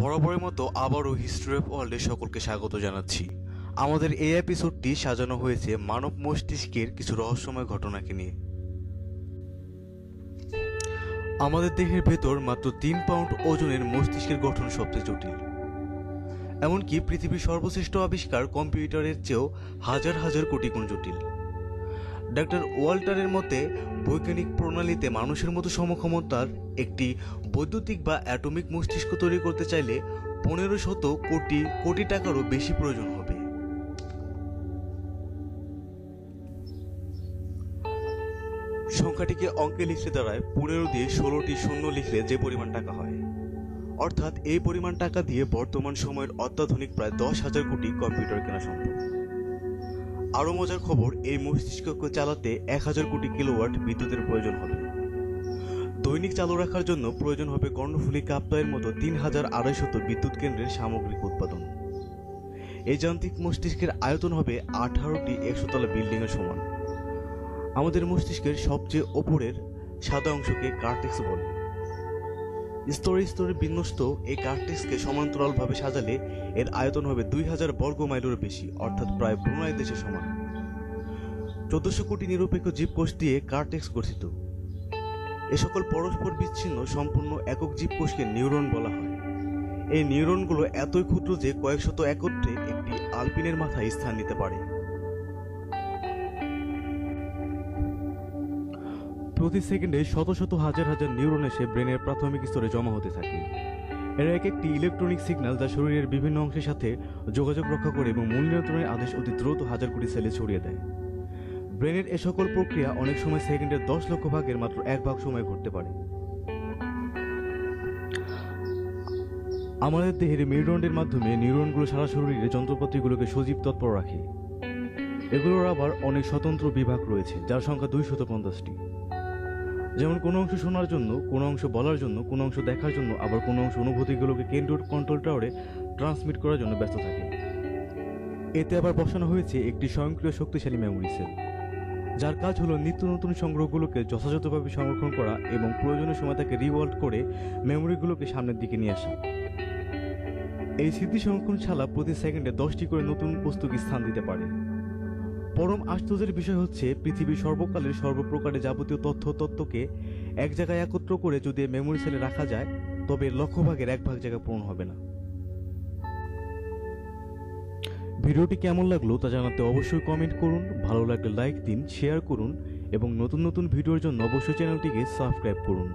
বরাবরের মতো আবারও হিস্ট্রি অফ ওয়ার্ল্ডে সকলকে স্বাগত জানাচ্ছি। আমাদের এই এপিসোডটি সাজানো হয়েছে মানব মস্তিষ্কের কিছু রহস্যময় ঘটনাকে নিয়ে। আমাদের দেহের ভেতর মাত্র তিন পাউন্ড ওজনের মস্তিষ্কের গঠন সবচেয়ে জটিল। এমনকি পৃথিবীর সর্বশ্রেষ্ঠ আবিষ্কার কম্পিউটারের চেয়েও হাজার হাজার কোটি গুণ জটিল। ডাক্তার ওয়াল্টারের মতে, বৈজ্ঞানিক প্রণালীতে মানুষের মতো সমক্ষমতার একটি বৈদ্যুতিক বা অ্যাটমিক মস্তিষ্ক তৈরি করতে চাইলে পনেরো শত কোটি কোটি টাকারও বেশি প্রয়োজন হবে। সংখ্যাটিকে অঙ্কে লিখতে দাঁড়ায় পনেরো দিয়ে ষোলোটি শূন্য লিখলে যে পরিমাণ টাকা হয়। অর্থাৎ এই পরিমাণ টাকা দিয়ে বর্তমান সময়ের অত্যাধুনিক প্রায় দশ হাজার কোটি কম্পিউটার কেনা সম্ভব। আরও মজার খবর, এই মস্তিষ্ককে চালাতে এক হাজার কোটি কিলোওয়াট বিদ্যুতের প্রয়োজন হবে। দৈনিক চালু রাখার জন্য প্রয়োজন হবে কর্ণফুলী কাপ্তায়ের মতো তিন হাজার আড়াইশত বিদ্যুৎ কেন্দ্রের সামগ্রিক উৎপাদন। এই যান্ত্রিক মস্তিষ্কের আয়তন হবে আঠারোটি একশোতলা বিল্ডিংয়ের সমান। আমাদের মস্তিষ্কের সবচেয়ে ওপরের সাদা অংশকে কার্টেক্স বলে। স্তরে স্তরে বিন্যস্ত এই কার্টেক্সকে সমান্তরালভাবে সাজালে এর আয়তন হবে দুই হাজার বর্গ মাইলেরও বেশি, অর্থাৎ প্রায় ব্রুনাই দেশের সমান। চোদ্দশো কোটি নিরপেক্ষ জীবকোষ দিয়ে কার্টেক্স গঠিত। এ সকল পরস্পর বিচ্ছিন্ন সম্পূর্ণ একক জীবকোষকে নিউরন বলা হয়। এই নিউরনগুলো এতই ক্ষুদ্র যে কয়েকশত একত্রে একটি আলপিনের মাথায় স্থান নিতে পারে। প্রতি সেকেন্ডে শত শত হাজার হাজার নিউরন এসে ব্রেনের প্রাথমিক স্তরে জমা হতে থাকে। এর এক একটি ইলেকট্রনিক সিগন্যাল যা শরীরের বিভিন্ন অংশের সাথে যোগাযোগ রক্ষা করে এবং মূল নিয়ন্ত্রণের আদেশ অতি দ্রুত হাজার কোটি সেলে ছড়িয়ে দেয়। ব্রেনের এ সকল প্রক্রিয়া অনেক সময় সেকেন্ডের দশ লক্ষ ভাগের মাত্র এক ভাগ সময় ঘটতে পারে। আমাদের দেহের মেরুদণ্ডের মাধ্যমে নিউরনগুলো সারা শরীরে যন্ত্রপাতিগুলোকে সজীব তৎপর রাখে। এগুলোর আবার অনেক স্বতন্ত্র বিভাগ রয়েছে, যার সংখ্যা দুইশত পঞ্চাশটি। যেমন কোনো অংশ শোনার জন্য, কোনো অংশ বলার জন্য, কোনো অংশ দেখার জন্য, আবার কোনো অংশ অনুভূতিগুলোকে কেন্দ্র কন্ট্রোল টাওয়ারে ট্রান্সমিট করার জন্য ব্যস্ত থাকে। এতে আবার বসানো হয়েছে একটি স্বয়ংক্রিয় শক্তিশালী মেমোরি সেল যার কাজ হলো নিত্য নতুন সংগ্রহগুলোকে যথাযথভাবে সংরক্ষণ করা এবং প্রয়োজনীয় সময় তাকে রিভল্ট করে মেমোরিগুলোকে সামনের দিকে নিয়ে আসা। এই স্মৃতি সংরক্ষণ ছাড়া প্রতি সেকেন্ডে দশটি করে নতুন বস্তুকে স্থান দিতে পারে। পরম আশ্চর্যের বিষয় হচ্ছে, পৃথিবীর সর্বকালের সর্বপ্রকারের যাবতীয় তথ্য তত্ত্বকে এক জায়গায় একত্র করে যদি মেমোরি সেলে রাখা যায়, তবে লক্ষ ভাগের এক ভাগ জায়গা পূরণ হবে না। ভিডিওটি কেমন লাগল তা জানাতে অবশ্যই কমেন্ট করুন, ভালো লাগলে লাইক দিন শেয়ার করুন, এবং নতুন নতুন ভিডিওর জন্য অবশ্যই চ্যানেলটিকে সাবস্ক্রাইব করুন।